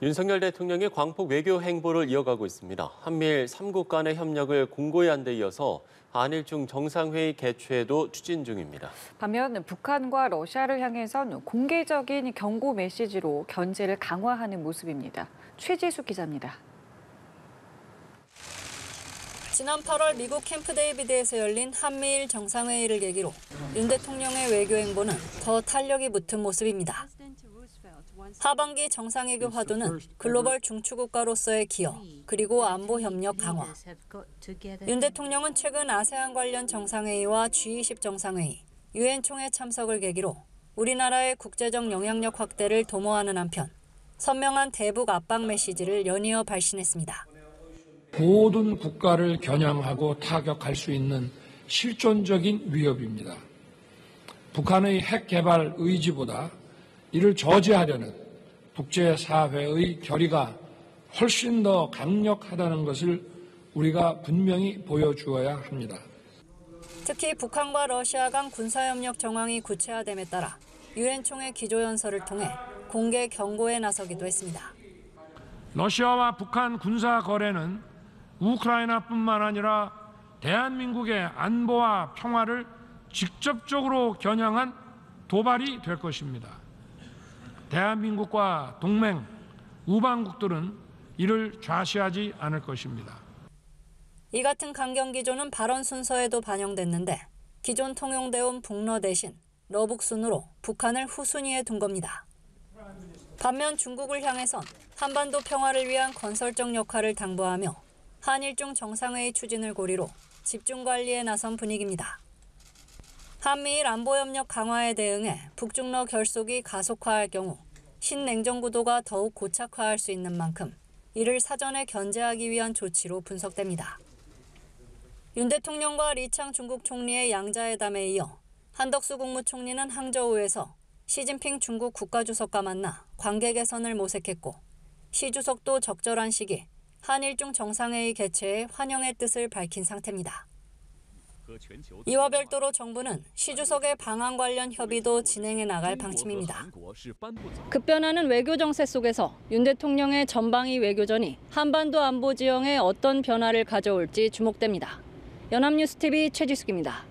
윤석열 대통령이 광폭 외교 행보를 이어가고 있습니다. 한미일 3국 간의 협력을 공고히 한 데 이어서 한일중 정상회의 개최도 추진 중입니다. 반면 북한과 러시아를 향해선 공개적인 경고 메시지로 견제를 강화하는 모습입니다. 최지수 기자입니다. 지난 8월 미국 캠프 데이비드에서 열린 한미일 정상회의를 계기로 윤 대통령의 외교 행보는 더 탄력이 붙은 모습입니다. 하반기 정상회교 화두는 글로벌 중추국가로서의 기여, 그리고 안보 협력 강화. 윤 대통령은 최근 아세안 관련 정상회의와 G20 정상회의, 유엔 총회 참석을 계기로 우리나라의 국제적 영향력 확대를 도모하는 한편 선명한 대북 압박 메시지를 연이어 발신했습니다. 모든 국가를 겨냥하고 타격할 수 있는 실존적인 위협입니다. 북한의 핵 개발 의지보다 이를 저지하려는 국제사회의 결의가 훨씬 더 강력하다는 것을 우리가 분명히 보여주어야 합니다. 특히 북한과 러시아 간 군사협력 정황이 구체화됨에 따라 유엔 총회 기조연설을 통해 공개 경고에 나서기도 했습니다. 러시아와 북한 군사 거래는 우크라이나뿐만 아니라 대한민국의 안보와 평화를 직접적으로 겨냥한 도발이 될 것입니다. 대한민국과 동맹, 우방국들은 이를 좌시하지 않을 것입니다. 이 같은 강경 기조는 발언 순서에도 반영됐는데 기존 통용돼 온 북러 대신 러북 순으로 북한을 후순위에 둔 겁니다. 반면 중국을 향해선 한반도 평화를 위한 건설적 역할을 당부하며 한일 중 정상회의 추진을 고리로 집중 관리에 나선 분위기입니다. 한미일 안보협력 강화에 대응해 북중러 결속이 가속화할 경우 신냉전 구도가 더욱 고착화할 수 있는 만큼 이를 사전에 견제하기 위한 조치로 분석됩니다. 윤 대통령과 리창 중국 총리의 양자회담에 이어 한덕수 국무총리는 항저우에서 시진핑 중국 국가주석과 만나 관계 개선을 모색했고 시 주석도 적절한 시기 한일중 정상회의 개최에 환영의 뜻을 밝힌 상태입니다. 이와 별도로 정부는 시 주석의 방한 관련 협의도 진행해 나갈 방침입니다. 급변하는 외교 정세 속에서 윤 대통령의 전방위 외교전이 한반도 안보 지형에 어떤 변화를 가져올지 주목됩니다. 연합뉴스 TV 최지숙입니다.